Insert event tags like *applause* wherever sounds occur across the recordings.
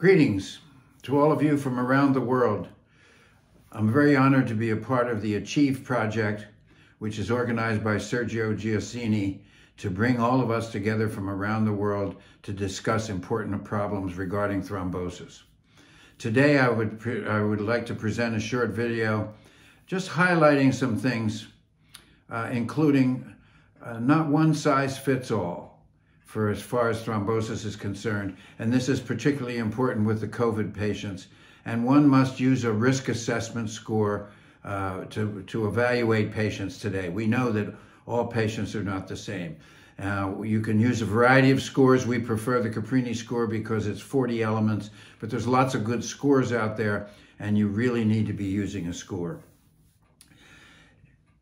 Greetings to all of you from around the world. I'm very honored to be a part of the Achieve Project, which is organized by Sergio Gianesini to bring all of us together from around the world to discuss important problems regarding thrombosis. Today, I would, I would like to present a short video just highlighting some things, uh, including uh, not one size fits all for as far as thrombosis is concerned, and this is particularly important with the COVID patients. And one must use a risk assessment score uh, to, to evaluate patients today. We know that all patients are not the same. Uh, you can use a variety of scores. We prefer the Caprini score because it's 40 elements, but there's lots of good scores out there, and you really need to be using a score.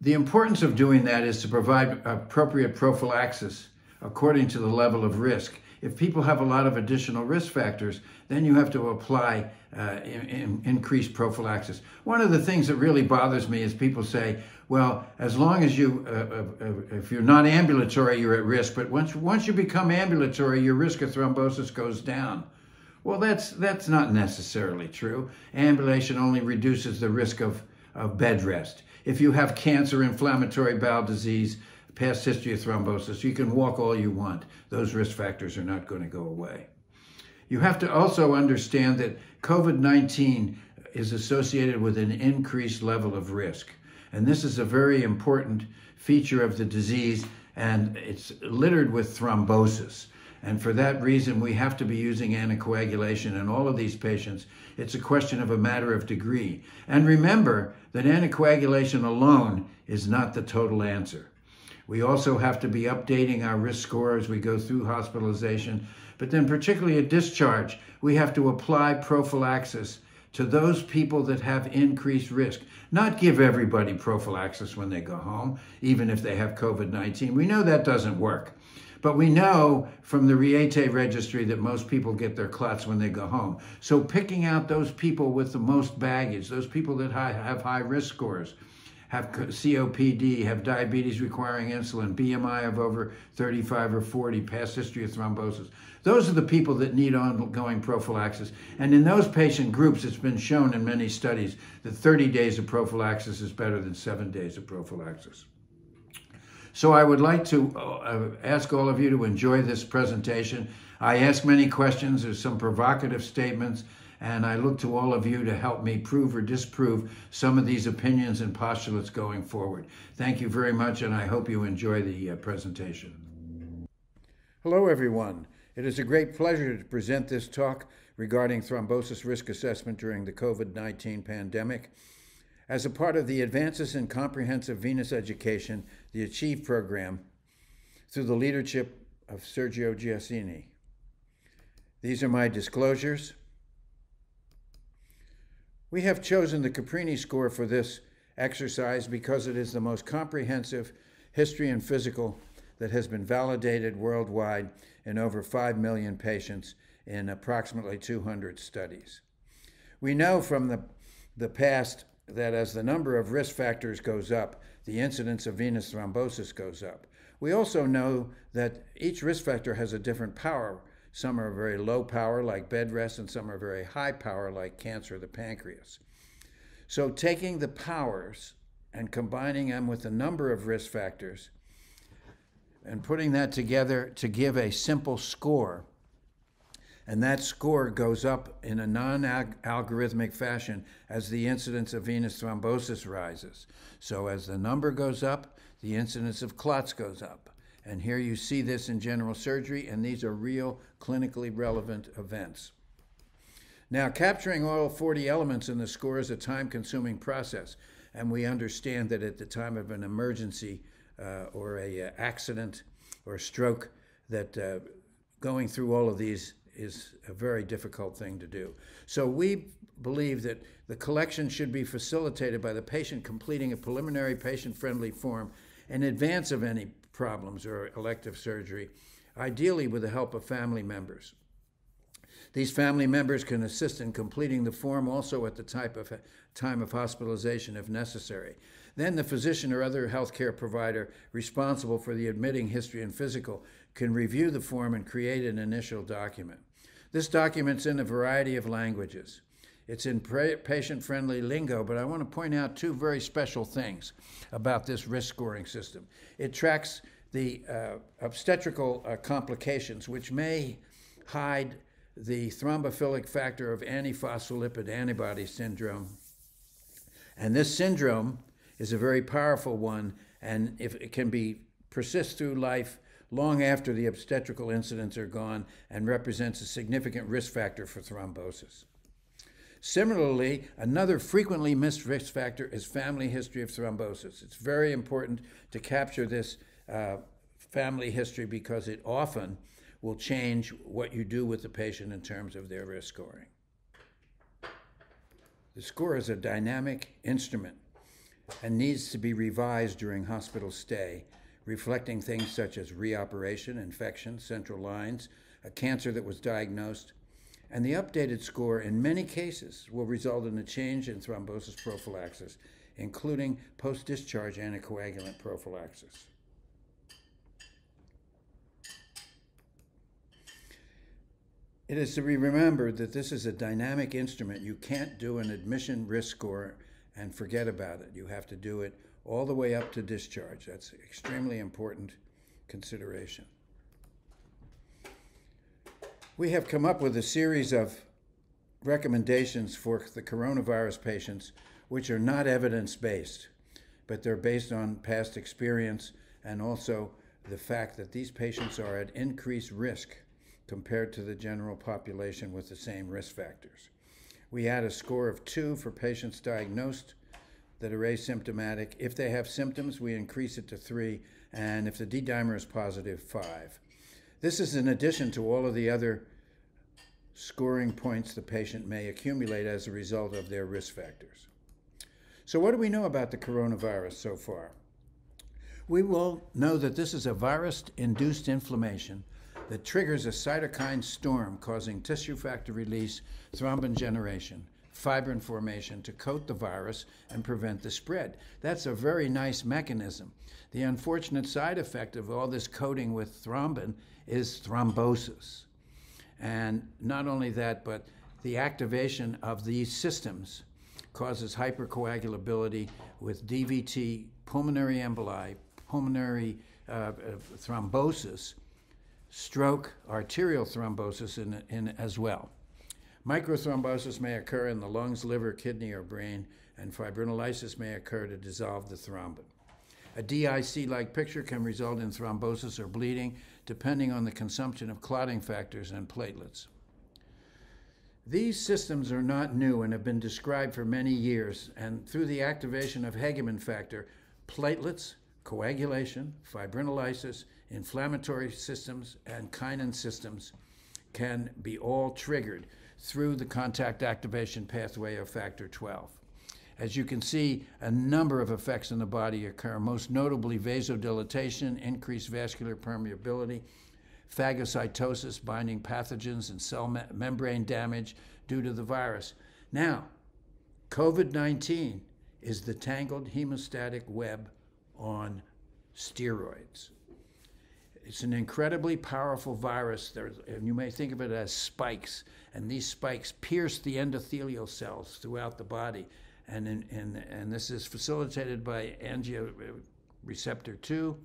The importance of doing that is to provide appropriate prophylaxis according to the level of risk. If people have a lot of additional risk factors, then you have to apply uh, in, in increased prophylaxis. One of the things that really bothers me is people say, well, as long as you, uh, uh, uh, if you're not ambulatory, you're at risk, but once, once you become ambulatory, your risk of thrombosis goes down. Well, that's, that's not necessarily true. Ambulation only reduces the risk of, of bed rest. If you have cancer, inflammatory bowel disease, past history of thrombosis. You can walk all you want. Those risk factors are not going to go away. You have to also understand that COVID-19 is associated with an increased level of risk. And this is a very important feature of the disease, and it's littered with thrombosis. And for that reason, we have to be using anticoagulation in all of these patients. It's a question of a matter of degree. And remember that anticoagulation alone is not the total answer. We also have to be updating our risk score as we go through hospitalization. But then, particularly at discharge, we have to apply prophylaxis to those people that have increased risk. Not give everybody prophylaxis when they go home, even if they have COVID 19. We know that doesn't work. But we know from the Riete registry that most people get their clots when they go home. So picking out those people with the most baggage, those people that have high risk scores, have COPD, have diabetes requiring insulin, BMI of over 35 or 40, past history of thrombosis. Those are the people that need ongoing prophylaxis. And in those patient groups, it's been shown in many studies that 30 days of prophylaxis is better than seven days of prophylaxis. So I would like to uh, ask all of you to enjoy this presentation. I ask many questions, there's some provocative statements, and I look to all of you to help me prove or disprove some of these opinions and postulates going forward. Thank you very much, and I hope you enjoy the uh, presentation. Hello, everyone. It is a great pleasure to present this talk regarding thrombosis risk assessment during the COVID-19 pandemic. As a part of the Advances in Comprehensive Venous Education, the ACHIEVE program, through the leadership of Sergio Gianesini. These are my disclosures. We have chosen the Caprini score for this exercise because it is the most comprehensive history and physical that has been validated worldwide in over 5 million patients in approximately 200 studies. We know from the, the past that as the number of risk factors goes up, the incidence of venous thrombosis goes up. We also know that each risk factor has a different power some are very low power, like bed rest, and some are very high power, like cancer of the pancreas. So, taking the powers and combining them with a number of risk factors and putting that together to give a simple score. And that score goes up in a non algorithmic fashion as the incidence of venous thrombosis rises. So, as the number goes up, the incidence of clots goes up. And here you see this in general surgery, and these are real clinically relevant events. Now, capturing all 40 elements in the score is a time consuming process, and we understand that at the time of an emergency uh, or a uh, accident or stroke, that uh, going through all of these is a very difficult thing to do. So we believe that the collection should be facilitated by the patient completing a preliminary patient-friendly form in advance of any problems or elective surgery, ideally with the help of family members. These family members can assist in completing the form also at the type of time of hospitalization if necessary. Then the physician or other healthcare provider responsible for the admitting history and physical can review the form and create an initial document. This document's in a variety of languages. It's in patient friendly lingo, but I want to point out two very special things about this risk scoring system. It tracks the uh, obstetrical uh, complications, which may hide the thrombophilic factor of antiphospholipid antibody syndrome. And this syndrome is a very powerful one, and if it can be persist through life long after the obstetrical incidents are gone and represents a significant risk factor for thrombosis. Similarly, another frequently missed risk factor is family history of thrombosis. It's very important to capture this uh, family history because it often will change what you do with the patient in terms of their risk scoring. The score is a dynamic instrument and needs to be revised during hospital stay, reflecting things such as reoperation, infection, central lines, a cancer that was diagnosed, and the updated score in many cases will result in a change in thrombosis prophylaxis, including post discharge anticoagulant prophylaxis. It is to be remembered that this is a dynamic instrument. You can't do an admission risk score and forget about it. You have to do it all the way up to discharge. That's extremely important consideration. We have come up with a series of recommendations for the coronavirus patients which are not evidence based, but they're based on past experience and also the fact that these patients are at increased risk compared to the general population with the same risk factors. We add a score of two for patients diagnosed that are asymptomatic. If they have symptoms, we increase it to three, and if the D dimer is positive, five. This is in addition to all of the other scoring points the patient may accumulate as a result of their risk factors. So, what do we know about the coronavirus so far? We will know that this is a virus induced inflammation that triggers a cytokine storm causing tissue factor release, thrombin generation, fibrin formation to coat the virus and prevent the spread. That's a very nice mechanism. The unfortunate side effect of all this coating with thrombin is thrombosis. And not only that, but the activation of these systems causes hypercoagulability with DVT, pulmonary emboli, pulmonary uh, uh, thrombosis, stroke, arterial thrombosis in, in as well. Microthrombosis may occur in the lungs, liver, kidney, or brain, and fibrinolysis may occur to dissolve the thrombin. A DIC like picture can result in thrombosis or bleeding, depending on the consumption of clotting factors and platelets. These systems are not new and have been described for many years, and through the activation of Hageman factor, platelets, coagulation, fibrinolysis, inflammatory systems, and kinin systems can be all triggered through the contact activation pathway of factor 12. As you can see, a number of effects in the body occur, most notably vasodilatation, increased vascular permeability, phagocytosis, binding pathogens, and cell me membrane damage due to the virus. Now, COVID 19 is the tangled hemostatic web on steroids. It's an incredibly powerful virus, and you may think of it as spikes, and these spikes pierce the endothelial cells throughout the body. And, in, and this is facilitated by angioreceptor 2,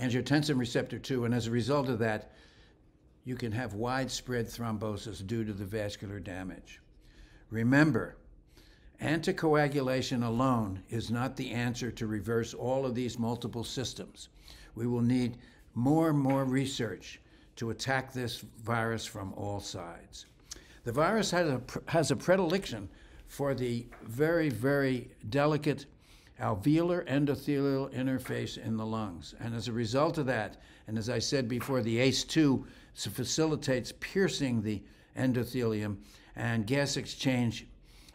angiotensin receptor 2, and as a result of that, you can have widespread thrombosis due to the vascular damage. Remember, anticoagulation alone is not the answer to reverse all of these multiple systems. We will need more and more research to attack this virus from all sides. The virus has a, has a predilection for the very, very delicate alveolar endothelial interface in the lungs. And as a result of that, and as I said before, the ACE2 facilitates piercing the endothelium, and gas exchange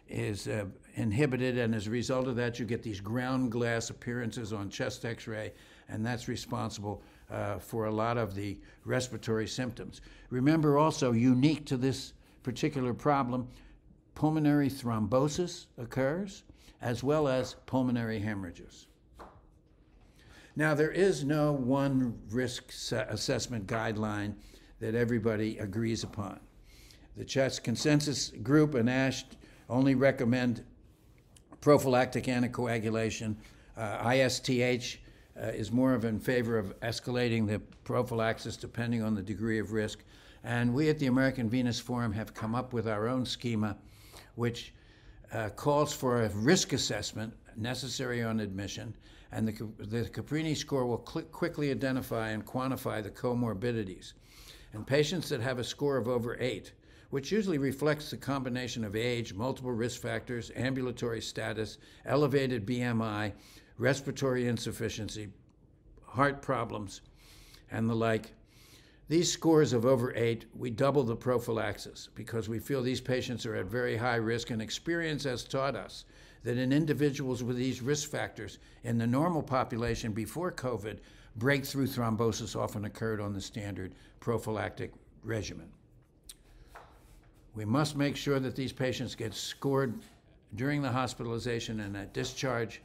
is uh, inhibited. And as a result of that, you get these ground glass appearances on chest x ray, and that's responsible uh, for a lot of the respiratory symptoms. Remember also, unique to this particular problem, pulmonary thrombosis occurs as well as pulmonary hemorrhages. Now, there is no one risk assessment guideline that everybody agrees upon. The CHEST consensus group and ASH only recommend prophylactic anticoagulation. Uh, ISTH uh, is more of in favor of escalating the prophylaxis depending on the degree of risk. And we at the American Venous Forum have come up with our own schema, which uh, calls for a risk assessment necessary on admission, and the, the Caprini score will quickly identify and quantify the comorbidities. And patients that have a score of over eight, which usually reflects the combination of age, multiple risk factors, ambulatory status, elevated BMI, respiratory insufficiency, heart problems, and the like, these scores of over eight, we double the prophylaxis because we feel these patients are at very high risk, and experience has taught us that in individuals with these risk factors in the normal population before COVID, breakthrough thrombosis often occurred on the standard prophylactic regimen. We must make sure that these patients get scored during the hospitalization and at discharge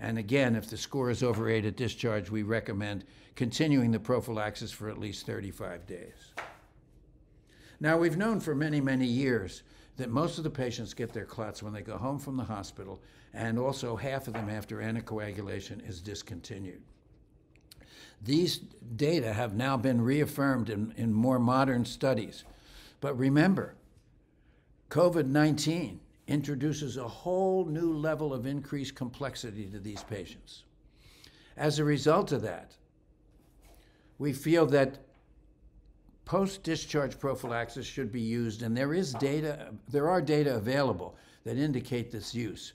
and again, if the score is over eight at discharge, we recommend continuing the prophylaxis for at least 35 days. Now, we've known for many, many years that most of the patients get their clots when they go home from the hospital, and also half of them after anticoagulation is discontinued. These data have now been reaffirmed in, in more modern studies. But remember, COVID 19 introduces a whole new level of increased complexity to these patients. As a result of that, we feel that post-discharge prophylaxis should be used, and there is data, there are data available that indicate this use.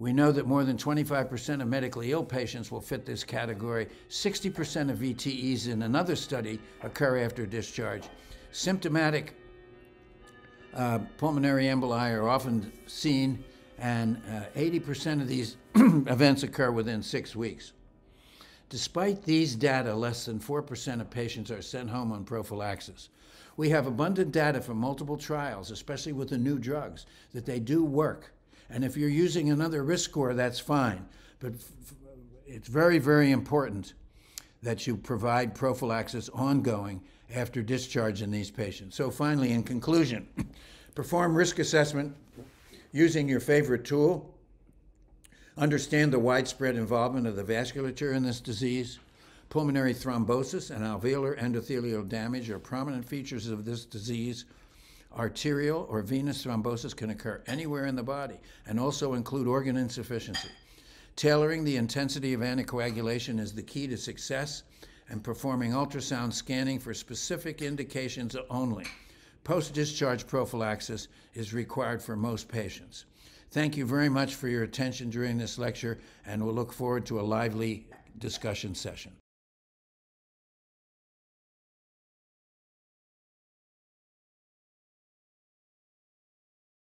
We know that more than 25% of medically ill patients will fit this category. 60% of VTEs in another study occur after discharge. Symptomatic uh, pulmonary emboli are often seen, and uh, 80% of these *clears throat* events occur within six weeks. Despite these data, less than 4% of patients are sent home on prophylaxis. We have abundant data from multiple trials, especially with the new drugs, that they do work. And if you're using another risk score, that's fine. But it's very, very important that you provide prophylaxis ongoing after discharge in these patients. So finally, in conclusion, *clears throat* perform risk assessment using your favorite tool. Understand the widespread involvement of the vasculature in this disease. Pulmonary thrombosis and alveolar endothelial damage are prominent features of this disease. Arterial or venous thrombosis can occur anywhere in the body and also include organ insufficiency. Tailoring the intensity of anticoagulation is the key to success and performing ultrasound scanning for specific indications only. Post discharge prophylaxis is required for most patients. Thank you very much for your attention during this lecture, and we'll look forward to a lively discussion session.